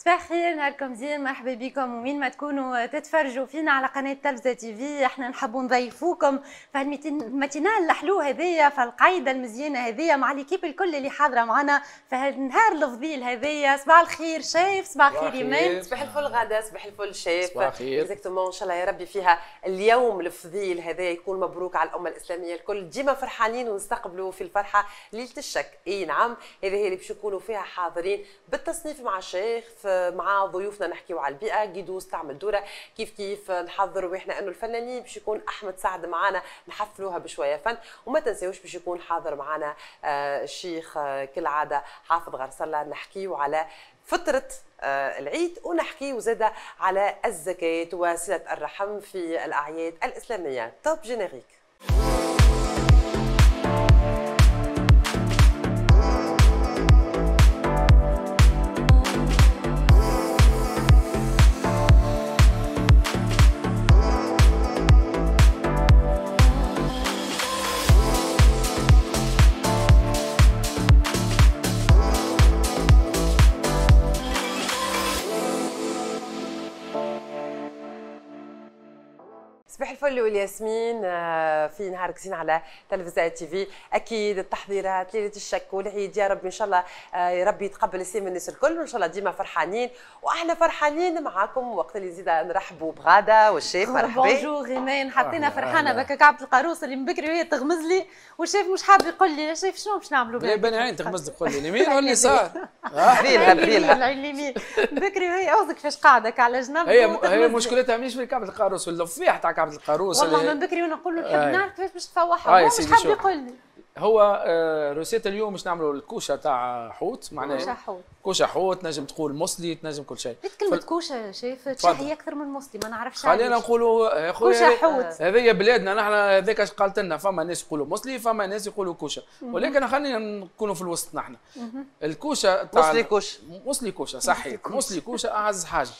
صباح الخير نهاركم زين مرحبا بكم. وين ما تكونوا تتفرجوا فينا على قناة تلفزة TV. إحنا نحبوا نضيفوكم. في ال matinale الحلو هذيا في القعدة المزيانة هذيا مع l'équipe الكل اللي حاضرة معنا. في النهار الفضيل هذيا صباح الخير شايف صباح الخير. إيمان. صباح الفل غادة صباح الفل شايف صباح الخير. exactement إن شاء الله يا ربي فيها. اليوم الفضيل هذا يكون مبروك على الأمة الإسلامية الكل. ديما فرحانين ونستقبلوا في الفرحة ليلة الشك. إي نعم هذه هي اللي باش نكونوا فيها حاضرين بالتصنيف مع الشيخ مع ضيوفنا نحكيو على البيئة. قيدوس تعمل دورة. كيف كيف نحضروا إحنا أنه الفنانين باش يكون أحمد سعد معنا نحفلوها بشوية فن. وما تنساوش باش يكون حاضر معنا آه، الشيخ آه، كالعادة حافظ غرسلة. نحكيو على فترة آه، العيد ونحكي وزاد على الزكاة وصلة الرحم في الأعياد الإسلامية. توب جينيريك الفل والياسمين آه، في نهار كسين على تلفزيون تي في. أكيد التحضيرات ليلة الشك والعيد يا رب إن شاء الله آه، يا رب يتقبل السيم الناس الكل وإن شاء الله ديما فرحانين. وأحنا فرحانين معاكم وقت اللي زيد نرحبوا بغادة والشيف مرحبا. بونجور ايمان حطينا فرحانة بك. كعبه القاروس اللي من بكري وهي تغمز لي. والشيف مش حاب يقول لي شيف شنو باش نعملوا لا بني عين تغمز لي قول لي اليمين ولا اليسار بريلها بريلها اليمين بكري وهي أوزك فاش قاعدة على جنب. هي هي مشكلتها مش في كعبه القاروس اللفيح تاع كعبه القاروس والله من بكري ونقول له نحب نعرف كيفاش باش تفوحها هو مش حاب يقول لي. هو آه، روسيت اليوم باش نعملوا الكوشة تاع حوت معناها كوشة حوت. كوشة حوت تنجم تقول مصلي تنجم كل شيء. كلمة فل... كوشة شايف تشهي أكثر من مصلي ما نعرفش خلينا نقولوا يا خويا كوشة حوت. هذه بلادنا نحن هذاك قالت لنا فما ناس يقولوا مصلي فما ناس يقولوا كوشة. ولكن خلينا نكونوا في الوسط نحن. الكوشة تاع مصلي كوشة. مصلي كوشة صحيح. مصلي كوشة أعز حاجة.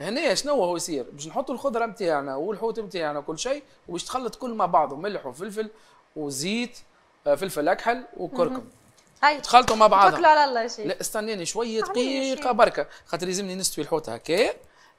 هنا شنو هو يصير؟ باش نحطوا الخضرة نتاعنا والحوت نتاعنا وكل شيء وباش تخلط كل مع بعضه ملح وفلفل وزيت آه، فلفل أكحل وكركم. هاي تخلطوا مع بعضها توكلوا على الله شيء لا استنيني شوية دقيقة بركة. خاطر لازمني نستوي الحوت هكا.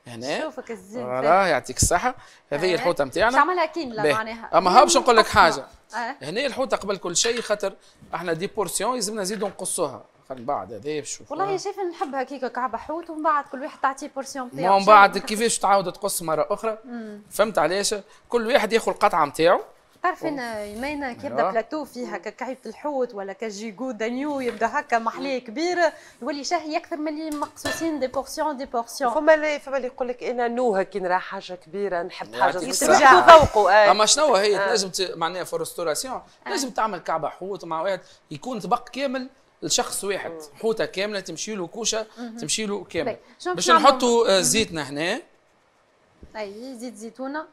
هنا. شوفك الزين فوالا يعطيك الصحة. هذه هي الحوتة نتاعنا باش عملها كيمله معناها. أما ها باش نقول لك حاجة؟ آه. هنا الحوتة قبل كل شيء خاطر إحنا des portions لازمنا نزيدوا نقصوها. خل بعد هذا شوف. والله شايفه نحب هكيك كعبة حوت ومن بعد كل واحد تعطيه portion نتاعو من بعد كيفاش تعاود تقص مرة أخرى؟ مم. فهمت علاش كل واحد ياخذ القطعة نتاعو تعرف أنا يمينة كي يبدا بلاتو فيها ككعيبة الحوت ولا ك gigot d'agneau يبدأ هكا محليه كبير. يولي شهي أكثر من اللي مقصوصين des portions des portions فما اللي فما اللي يقول لك أنا نوها كي نرى حاجة كبيرة نحب حاجة صغيرة. ذوقوا أما شنو هي؟ آه. تنجم معناها في ال restauration تنجم تعمل كعبة حوت مع واحد يكون طبق كامل لشخص واحد حوتة كاملة تمشي له كوشة تمشي له كامل. باش نحطوا زيتنا هنا. اي زيت زيتونة.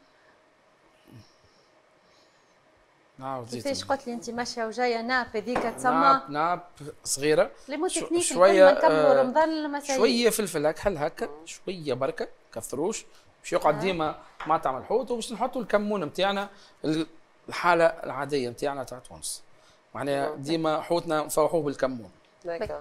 نعم كيفاش قلت لي أنت ماشيه وجايه ناب هذيك تسمى؟ ناب ناب صغيرة. لي تكنيك شوية نكملوا آه رمضان شوية فلفل اكحل هكا؟ شوية بركة كثروش. باش يقعد آه. ديما مع طعم الحوت وباش نحطوا الكمون نتاعنا الحالة العادية نتاعنا تاع تونس. معناها ديما حوتنا نفوحوه بالكمون.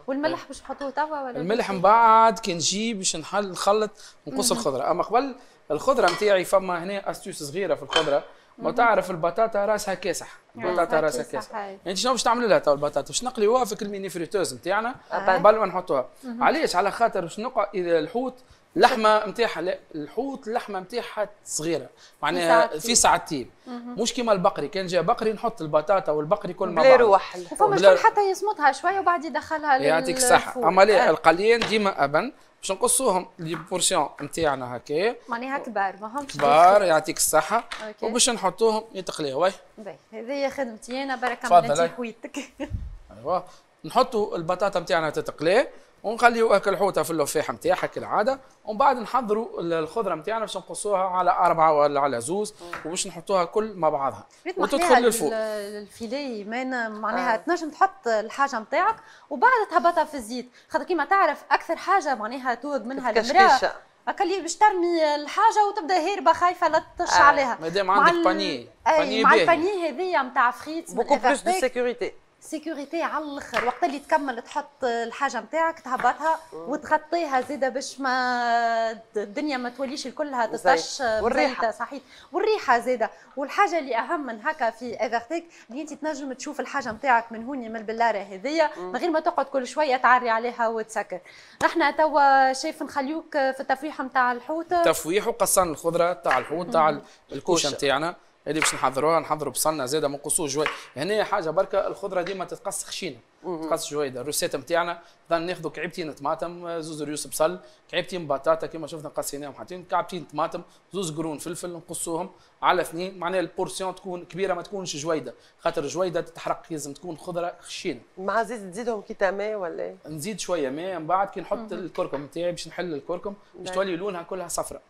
والملح باش نحطوه توا ولا الملح من بعد كي نجي باش نحل نخلط ونقص الخضرة. أما قبل الخضرة نتاعي فما هنا astuce صغيرة في الخضرة. ما تعرف البطاطا راسها كاسح البطاطا راسها كاسح انت شنو باش تعملي لها تو البطاطا؟ باش نقليوها في ال mini friteuse نتاعنا؟ قبل ما نحطوها. علاش؟ على خاطر باش نقع؟ إذا الحوت اللحمه نتاعها لا الحوت اللحمه نتاعها صغيرة. معناها في ساعتين مش كيما البقري. كان جاء بقري نحط البطاطا والبقري كل مع بعض. روح. وفما شكون حتى يصمتها شوية وبعد يدخلها يعطيك الصحة. أما لا آه. القليان ديما أبن. باش نقصوهم لي بورسيون نتاعنا هكا. معناها كبار ما همش كبار يعطيك الصحة. وباش نحطوهم يتقليو. باهي هذه خدمتي أنا بركه من انت خويتك ايوا نحطوا البطاطا نتاعنا تتقلي ونخليو أكل حوتة في اللفاحه نتاعها كالعادة ومن بعد نحضروا الخضرة نتاعنا باش نقصوها على أربعة ولا على زوز وباش نحطوها كل مع بعضها. وتدخل للفوق. ال filet معناها آه. تنجم تحط الحاجة نتاعك وبعد تهبطها في الزيت. خاطر كيما تعرف أكثر حاجة معناها توج منها المرأة اللي باش ترمي الحاجة وتبدأ هاربة خايفة لا تطش آه. عليها. مادام عندك panier panier مع ال panier هذيا نتاع frite beaucoup plus de sécurité sécurité على الآخر وقت اللي تكمل تحط الحاجة نتاعك تهبطها وتغطيها زيدة باش ما الدنيا ما توليش الكلها تطش والريحة. صحيح. والريحة زيدة. والحاجة اللي أهم من هكا في Evertek اللي أنت تنجم تشوف الحاجة نتاعك من هوني من البلاره هذيا من غير ما تقعد كل شوية تعري عليها وتسكر. نحن توا شايف نخليوك في التفويح نتاع الحوت. تفويح وقصان الخضرة تاع الحوت تاع الكوشة نتاعنا هذه باش نحضروها نحضروا بصلنا زاده ما نقصوش جوي هنا حاجة بركة الخضرة ديما تتقص خشينة. تقص جويده ال recette نتاعنا ناخذوا كعبتين طماطم زوز ريوس بصل كعبتين بطاطا كما شفنا قصيناهم حاطين. كعبتين طماطم زوز قرون فلفل نقصوهم على اثنين. معناها ال portion تكون كبيرة ما تكونش جويدة. خاطر جويدة تتحرق لازم تكون خضرة خشينة. مع زيت تزيدهم كي ماء ولا إيه؟ نزيد شوية ماء من بعد كي نحط الكركم نتاعي باش نحل الكركم باش تولي لونها كلها صفراء.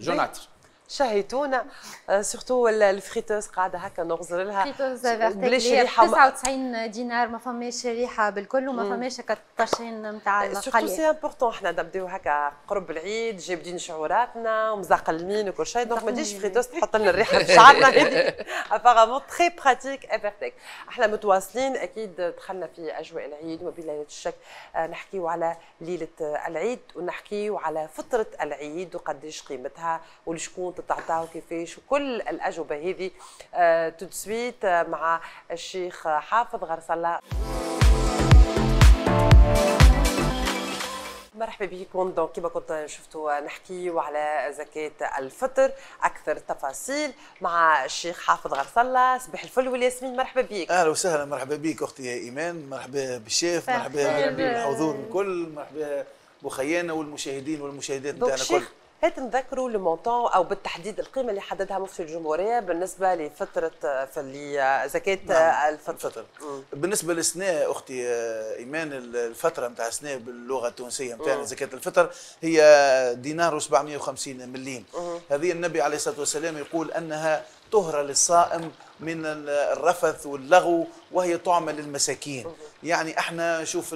جوناتر. شهيتونا surtout ال friteuse قاعدة هكا نغزر لها. friteuse بلاش ريحة 99 دينار ما فماش ريحة بالكل وما فماش هكا الطشين نتاع القلي surtout c'est important إحنا نبداو هكا قرب العيد جايبين شعوراتنا ومزقلمين وكل شيء donc ما تجيش friteuse تحط لنا الريحة في شعرنا هذه. apparemment très pratique Evertek إحنا متواصلين أكيد دخلنا في أجواء العيد وما بين ليله الشك نحكيو على ليلة العيد ونحكيو على فطره العيد وقديش قيمتها ولشكون تتعطاو كيفاش وكل الأجوبة هذه آه تو سويت مع الشيخ حافظ غرس الله مرحبا بكم. donc كما كنت شفتوا نحكي على زكاة الفطر أكثر تفاصيل مع الشيخ حافظ غرس الله صباح الفل والياسمين مرحبا بك. أهلا وسهلا مرحبا بك أختي إيمان. مرحبا بالشيف مرحبا بالحضور الكل. مرحبا بخياننا والمشاهدين والمشاهدات نتاعنا الكل. هات نذكروا المونطون أو بالتحديد القيمة اللي حددها مفتي الجمهورية بالنسبة لفترة في زكاة نعم. الفطر, الفطر. بالنسبة للسنه أختي إيمان الفترة نتاع السنة باللغة التونسية نتاعنا زكاة الفطر هي دينار و750 مليم هذه النبي عليه الصلاة والسلام يقول أنها طهره للصائم من الرفث واللغو وهي طعمه للمساكين. يعني إحنا شوف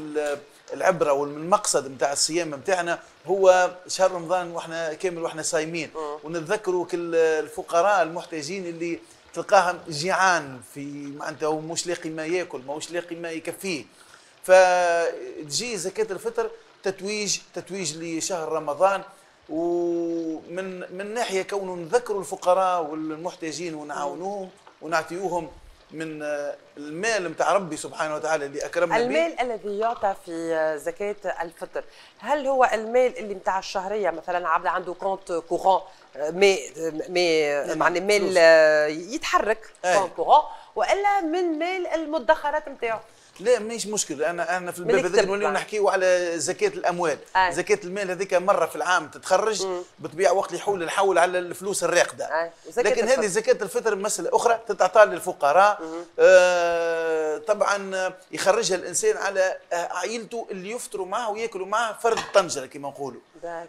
العبرة والمقصد نتاع الصيام نتاعنا هو شهر رمضان وإحنا كامل وإحنا صايمين. ونتذكروا كل الفقراء المحتاجين اللي تلقاهم جيعان في معناتها مش لاقي ما ياكل ماهوش لاقي ما يكفيه. فتجي زكاة الفطر تتويج تتويج لشهر رمضان. ومن من ناحية كونه نذكروا الفقراء والمحتاجين ونعاونوهم ونعطيوهم من المال نتاع ربي سبحانه وتعالى اللي أكرمنا المال بي. الذي يعطى في زكاة الفطر. هل هو المال اللي نتاع الشهرية؟ مثلا عبد عنده compte courant mais mais معنى مال يتحرك compte courant وإلا من مال المدخرات نتاعو لا ماهيش مشكل. أنا أنا في الباب هذاك نوليو نحكيو على زكاة الأموال. آه. زكاة المال هذيك مرة في العام تتخرج مم. بطبيعة وقت اللي يحول نحول على الفلوس الراقدة. آه. لكن هذه زكاة الفطر مسألة أخرى تتعطى للفقراء. آه طبعا يخرجها الإنسان على عائلته اللي يفطروا معه ويأكلوا معه فرد طنجره كما نقولوا.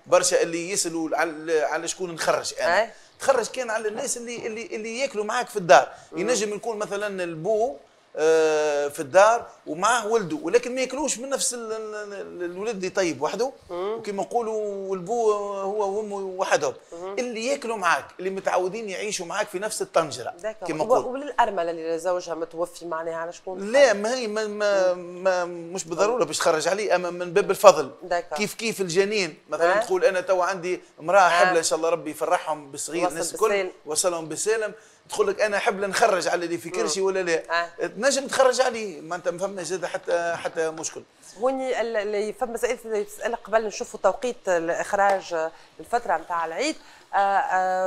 برشا اللي يسألوا على على شكون نخرج أنا. آه. تخرج كان على الناس اللي اللي اللي يأكلوا معك في الدار. ينجم يكون مثلا البو آه، في الدار ومعه ولده ولكن ما ياكلوش من نفس الولد اللي طيب وحده. وكما نقولوا البو هو وامه وحدهم. اللي ياكلوا معاك اللي متعودين يعيشوا معاك في نفس الطنجرة كما نقول وللأرملة اللي زوجها متوفي معناها على شكون؟ لا ما هي ما, ما, ما مش بالضرورة باش تخرج عليه أما من باب الفضل. كيف كيف الجنين؟ مثلا؟ تقول أنا تو عندي امرأة؟ حبلة إن شاء الله ربي يفرحهم بالصغير الناس الكل وصلهم بالسالم تقول لك أنا أحب نخرج على اللي في كرشي ولا لا. آه. تنجم تخرج عليه ما أنت ما زاد حتى حتى مشكل. هوني اللي فما تسالك قبل نشوفوا توقيت الإخراج الفترة نتاع العيد.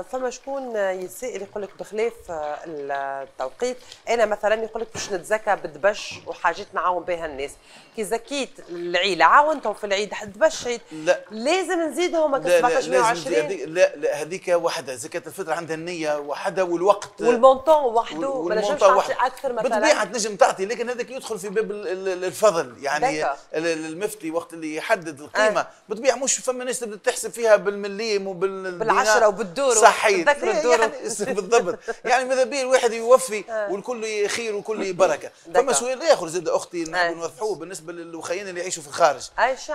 فما شكون يتسائل يقول لك بخلاف التوقيت؟ أنا مثلا يقول لك باش نتزكى بالدبش وحاجات نعاون بها الناس. كي زكيت العيلة عاونتهم في العيد دبش عيد. لا. لازم نزيدهم هكا 17 120 لا لا هذيك وحدة. زكاة الفطر عندها النية وحدة والوقت. والمونطون وحده. ما نجمش تعطي أكثر مثلا. بالطبيعة تنجم تعطي لكن هذاك يدخل في باب الفضل. يعني المفتي وقت اللي يحدد القيمة. بالطبيعة مش فما ناس تبدأ تحسب فيها بالمليم وبالدينار بالعشره وبالدور صحيح الدور يعني بالضبط. يعني ماذا بيه الواحد يوفي آه. والكل خير والكل بركه فما سؤال آخر زاد أختي آه. نوضحوه بالنسبة للوخيين اللي يعيشوا في الخارج.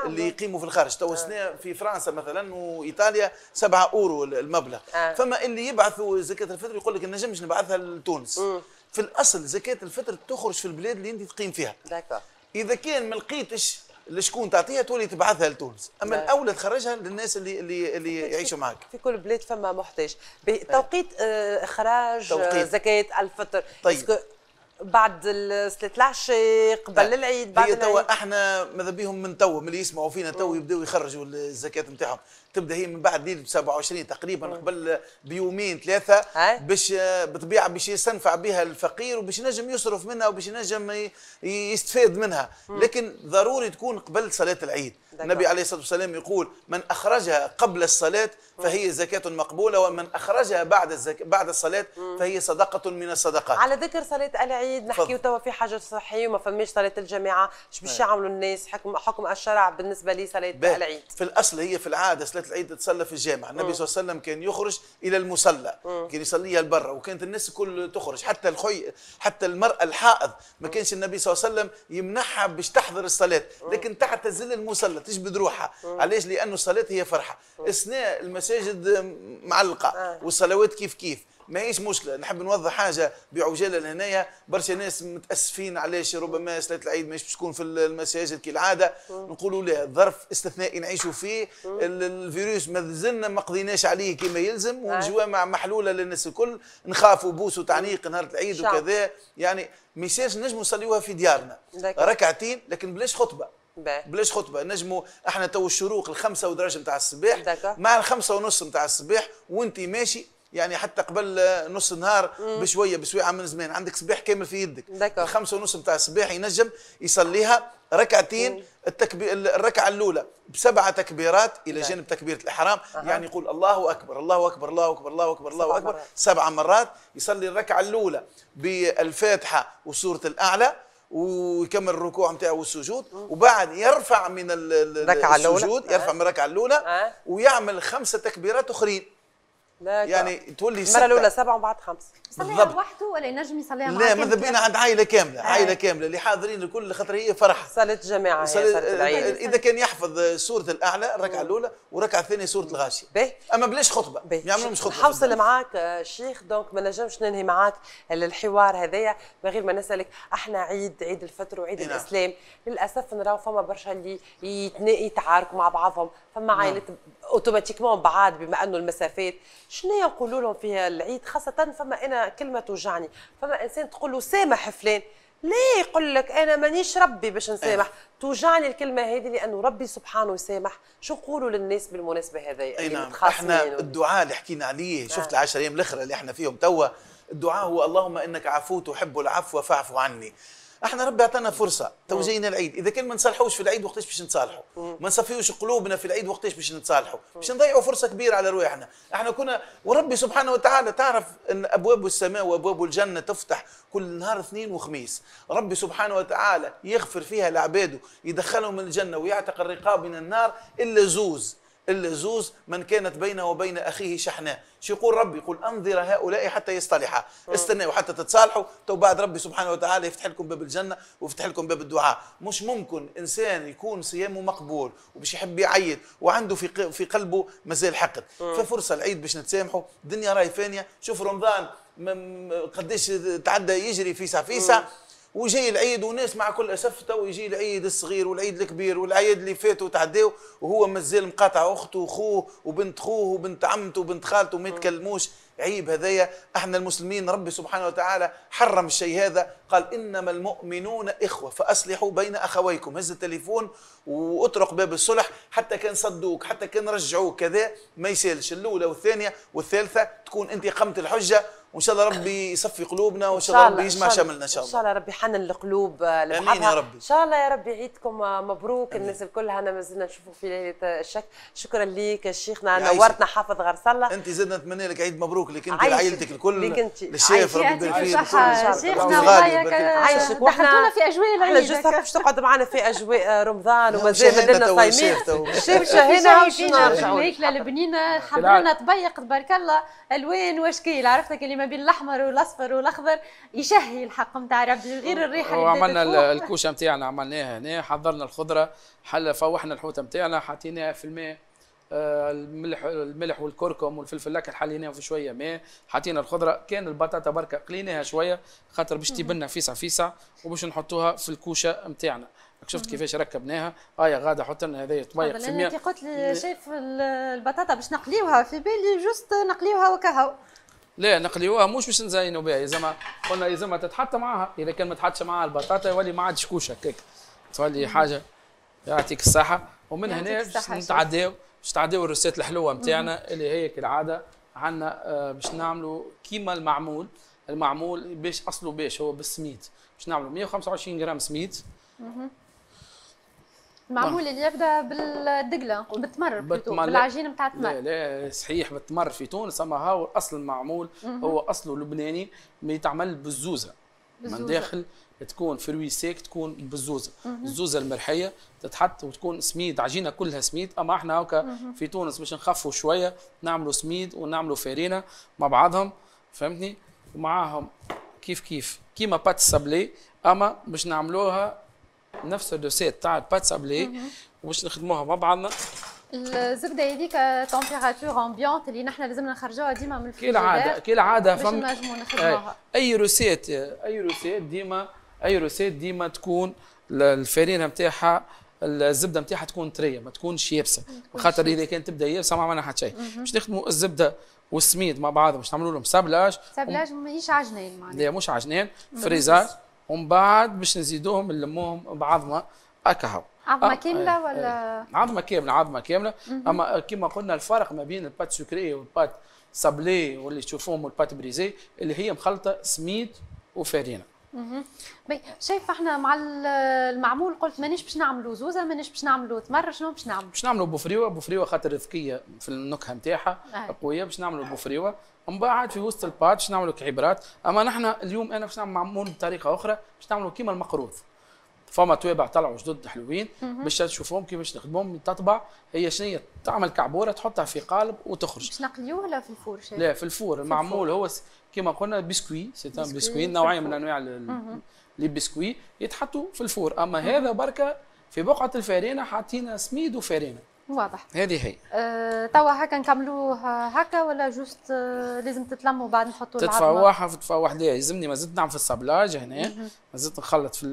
اللي يقيموا في الخارج. تو السنة في فرنسا مثلا وإيطاليا 7 أورو المبلغ. فما اللي يبعثوا زكاة الفطر يقول لك نجمش نبعثها لتونس. في الأصل زكاة الفطر تخرج في البلاد اللي أنت تقيم فيها. d'accord إذا كان ما لقيتش لشكون تعطيها تولي تبعثها لتونس أما نعم. الأولى تخرجها للناس اللي اللي اللي يعيشوا معك في كل بلاد فما محتاج ب- توقيت آه، إخراج آه، توقيت. زكاة الفطر طيب. بعد ال- صلاه العشاء قبل العيد بعد هي توا إحنا ماذا بيهم من توا من اللي يسمعوا فينا تو يبداو يخرجوا الزكاة نتاعهم. تبدأ هي من بعد ليلة 27 تقريبا قبل بيومين ثلاثة. باش بطبيعة باش يستنفع بها الفقير وباش ينجم يصرف منها وباش ينجم يستفاد منها. لكن ضروري تكون قبل صلاة العيد. النبي عليه الصلاة والسلام يقول من أخرجها قبل الصلاة فهي زكاة مقبولة ومن أخرجها بعد الزك... بعد الصلاة فهي صدقة من الصدقات. على ذكر صلاة العيد نحكيو تفضل. توا في حاجة صحية وما فماش صلاة الجماعة إيش باش يعملوا الناس؟ حكم حكم الشرع بالنسبة لي صلاة باهي. العيد. في الأصل هي في العادة صلاة العيد تصلى في الجامع. النبي صلى الله عليه وسلم كان يخرج إلى المصلى. كان يصليها لبرا. وكانت الناس الكل تخرج. حتى الخي حتى المرأة الحائض ما كانش النبي صلى الله عليه وسلم يمنحها باش تحضر الصلاة. لكن تعتزل المصلى تجبد روحها. علاش؟ لأنه الصلاة هي فرحة. أثناء المساجد معلقة. آه. والصلوات كيف كيف؟ ما هيش مشكلة. نحب نوضح حاجة بعجالة لهنايا. برشا ناس متأسفين علاش ربما صلاه العيد باش تكون في المساجد كالعاده نقولوا لا ظرف استثنائي نعيشوا فيه. ال- الفيروس ما زلنا ما قضيناش عليه كما يلزم. والجوامع محلولة للناس الكل. نخافوا بوس وتعنيق نهار العيد. وكذا. يعني يصيرش نجموا نصليوها في ديارنا. ركعتين لكن بلاش خطبة. بلاش خطبة. نجموا إحنا تو الشروق الخمسة ودرجه نتاع الصباح. مع الخمسة ونص نتاع الصباح. وانت ماشي يعني حتى قبل نص النهار بشوية بسويعه من زمان عندك صباح كامل في يدك داكا. الخمسة ونص نتاع الصباح ينجم يصليها ركعتين التكبير الركعة الأولى بسبعة تكبيرات إلى. جانب تكبيرة الإحرام يعني يقول الله أكبر الله أكبر الله أكبر الله أكبر الله سبع أكبر مرات. سبع مرات يصلي الركعة الأولى بالفاتحة وسورة الأعلى ويكمل الركوع نتاعه والسجود وبعد يرفع من. السجود. يرفع من الركعة الأولى. ويعمل خمسة تكبيرات أخرين داكور. يعني تولي المرة الأولى ستة. سبعة وبعد خمس يصليها بالضبط. لوحده ولا ينجم يصليها مع لا ماذا بينا؟ عند عائلة كاملة عائلة كاملة. اللي حاضرين الكل خاطر هي فرح صلاة جماعة هي صل- صلاة العيد. اذا كان يحفظ سورة الأعلى الركعة الأولى والركعه الثانية سورة الغاشية. باهي. أما بلاش خطبة. ما يعملوش خطبة. حوصل معاك آه، شيخ. donc ما نجمش ننهي معاك الحوار هذايا. من غير ما نسألك أحنا عيد عيد الفطر وعيد نعم. الإسلام. للأسف نراو فما برشا اللي يتعاركوا مع بعضهم. فما عائلات automatiquement بعاد بما أنه المسافات. شنو نقولوا لهم في العيد؟ خاصة فما أنا كلمة توجعني. فما إنسان تقول له سامح فلان. ليه يقول لك أنا مانيش ربي باش نسامح. توجعني الكلمة هذه لأنه ربي سبحانه يسامح. شو نقولوا للناس بالمناسبة هذه؟ أي اللي نعم. إحنا الدعاء اللي حكينا عليه شفت آه. العشر أيام الأخرى اللي إحنا فيهم توا. الدعاء هو اللهم إنك عفو تحب العفو فاعف عني. إحنا ربي اعطانا فرصة تو جاينا العيد. إذا كان ما نصلحوش في العيد وقتاش باش نتصالحوا. ما نصفيوش قلوبنا في العيد وقتاش باش نتصالحوا. باش نضيعوا فرصة كبيرة على رواحنا. إحنا كنا وربي سبحانه وتعالى تعرف أن أبواب السماء وأبواب الجنة تفتح كل نهار اثنين وخميس. ربي سبحانه وتعالى يغفر فيها لعباده يدخلهم من الجنة ويعتق الرقاب من النار إلا زوز. إلا زوز من كانت بينه وبين أخيه شحناء شو يقول ربي؟ يقول انظر هؤلاء حتى يصطلحا. استنوا حتى تتصالحوا. تو بعد ربي سبحانه وتعالى يفتح لكم باب الجنة ويفتح لكم باب الدعاء. مش ممكن إنسان يكون صيامه مقبول وباش يحب يعيد وعنده في في قلبه مازال حقد. ففرصة العيد باش نتسامحوا. الدنيا راهي فانية. شوف رمضان قداش تعدى يجري فيسع فيسع وجاي العيد وناس مع كل أسف تو يجي العيد الصغير والعيد الكبير والعيد اللي فاتوا تعداو وهو مازال مقاطع أخته واخوه وبنت خوه وبنت عمته وبنت خالته ما يتكلموش. عيب هذايا. إحنا المسلمين ربي سبحانه وتعالى حرم الشيء هذا. قال إنما المؤمنون إخوة فأصلحوا بين أخويكم. هز التليفون وأطرق باب الصلح. حتى كان صدوك حتى كان رجعوك كذا ما يسالش. الأولى والثانية والثالثة تكون أنت قمت الحجة وإن شاء الله ربي يصفي قلوبنا وإن شاء الله ربي يجمع شملنا إن شاء إن الله شاء الله ربي حنن القلوب آه، لبعضها. يا ربي. إن شاء الله يا ربي عيدكم آه، مبروك الناس الكل هنا ما زلنا نشوفوا في ليلة الشك شكرا ليك شيخنا. نورتنا حافظ غرسله أنت زدنا نتمنى لك عيد مبروك لك أنت. لعائلتك الكل ليك أنت. للشيف. ربي يبارك بالكل. شيخنا فيك. عايشك. دخلتونا في أجواء إحنا جوست باش تقعد معنا في أجواء آه، رمضان ومازال مازلنا صايمين الشيف. الشيف شاهينا باش نرجعوا الماكله البنينه حضرنا طبيق تبارك الله ألوان واشكال عرفتك اللي ما بين الأحمر والأصفر والأخضر يشهي الحق نتاع ربي غير الريحه اللي وعملنا الكوشة نتاعنا عملناها هنا حضرنا الخضرة حل فوحنا الحوتة نتاعنا حطيناها في الماء آه، الملح الملح والكركم والفلفل الأكل حليناهم في شوية ماء حطينا الخضرة كان البطاطا بركة قليناها شوية خاطر باش تبنا فيسع فيسع وباش نحطوها في الكوشة نتاعنا شفت كيفاش ركبناها؟ هاي غادة حط لنا هذايا طبيق في المية قلت لي شايف البطاطا باش نقليوها في بالي جوست نقليوها وكهو. لا نقليوها مش باش نزينوا بها. زعما قلنا لازم تتحط معاها. إذا كان ما تحطش معاها البطاطا يولي ما عادش كوشه هكاك. تولي حاجة يعطيك الصحة. ومن هنا باش نتعداو باش نتعداو الروسيت الحلوة نتاعنا اللي هي كالعادة عندنا آه، باش نعملوا كيما المعمول. المعمول باش اصله باش هو بالسميد باش نعملوا 125 جرام سميد المعمول اللي يبدأ بالدقلة بالتمر بالعجين نتاع التمر لا لا صحيح بالتمر في تونس أما هو اصل المعمول هو أصله لبناني يتعمل بالزوزة. من داخل تكون fruits secs تكون بالزوزة. الزوزة المرحية تتحط وتكون سميد عجينة كلها سميد. أما إحنا هكا في تونس باش نخفوا شوية نعملوا سميد ونعملوا فارينة مع بعضهم فهمتني؟ ومعاهم كيف كيف؟ كيما pâte sablée أما باش نعملوها نفس ال recette تاع ال pâte sablée وباش نخدموها مع بعضنا. الزبدة هذيك température ambiante اللي نحن لازمنا نخرجوها ديما من الفريجيدير كالعادة كالعادة فم أي recette أي recette ديما أي recette ديما تكون الفارينه نتاعها الزبدة نتاعها تكون طرية ما تكونش يابسة. خاطر إذا كانت تبدأ يابسة ما عملنا حتى شيء. باش نخدموا الزبدة والسميد مع بعض باش نعملوا لهم sablage sablage ماهيش عجنان معناها. لا مش عجنان fraisage ومن بعد باش نزيدوهم نلموهم بعضنا هكا عظمة كاملة ولا؟ عظمة كاملة عظمة كاملة. أما كما قلنا الفرق ما بين ال pâte sucrée وال pâte سابلي واللي تشوفوهم وال pâte brisée اللي هي مخلطة سميد وفارينة. شايف إحنا مع المعمول قلت مانيش باش نعملوا زوزة مانيش باش نعملوا تمر شنو باش نعملوا؟ باش نعملوا بوفريوة بوفريوة خاطر ذكية في النكهة نتاعها. قوية باش نعملوا بوفريوة. بعد في وسط ال pâte باش نعملوا كعبرات. أما نحن اليوم أنا باش نعمل معمول بطريقة أخرى باش نعملوا كيما المقروض. فما طوابع طلعوا جدد حلوين باش تشوفوهم كيفاش نخدمهم تطبع هي شنو تعمل كعبورة تحطها في قالب وتخرج. باش نقليوه ولا في ال four شيء؟ لا في الفور. المعمول هو كما قلنا biscuit c'est biscuit نوعيه من أنواع les biscuits يتحطوا في ال four. أما هذا بركة في بقعة الفارينة حاطين سميد وفارينة. واضح. هذه هي. أه توا هكا نكملوه هكا ولا juste أه لازم تتلموا بعد نحطوا تتفوح تتفوح لا يلزمني ما زلت نعمل في ال sablage هنا ما زلت نخلط في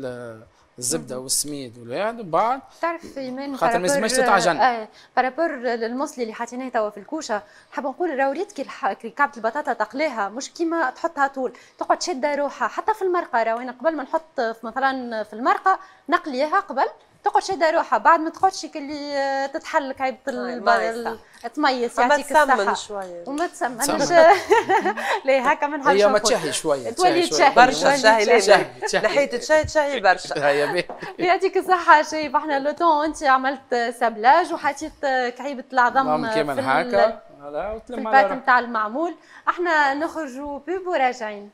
الزبدة والسميد والواحد وبعد تعرف ايمان خاطر ما لازمش تتعجن. آه par rapport المصلي اللي حاطيناه توا في الكوشة حاب نقول راهو ريت كي كعبة البطاطا تقليها مش كيما تحطها طول تقعد شاده روحها. حتى في المرقة راهو أنا قبل ما نحط مثلا في المرقة نقليها قبل تقعد شاده روحها بعد ما تقعدش كلي تتحل كعيبه تميس يعطيك الصحة. شوية. وما تسمنش. لا هكا ما نحبش هي ما تشهي شوية تولي تشهي. برشا تشهي. نحيت تشهي تشهي. برشا. يعطيك الصحة شايف إحنا لو طون انت عملت سابلاج وحطيت كعيبة العظم في هكا. في البات نتاع المعمول. إحنا نخرجوا بيب وراجعين